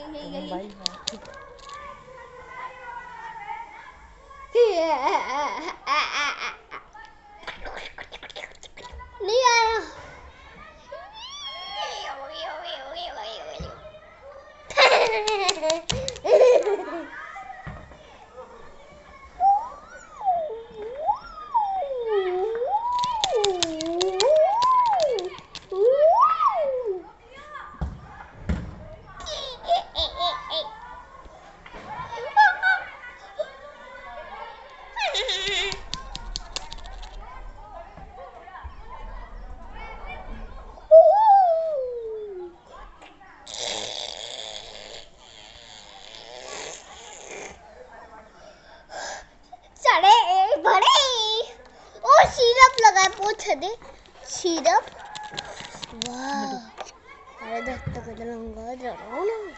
ハハハハ。 왜 못하니? 시럽? 와. 나를 갖다가 저런 거 저러는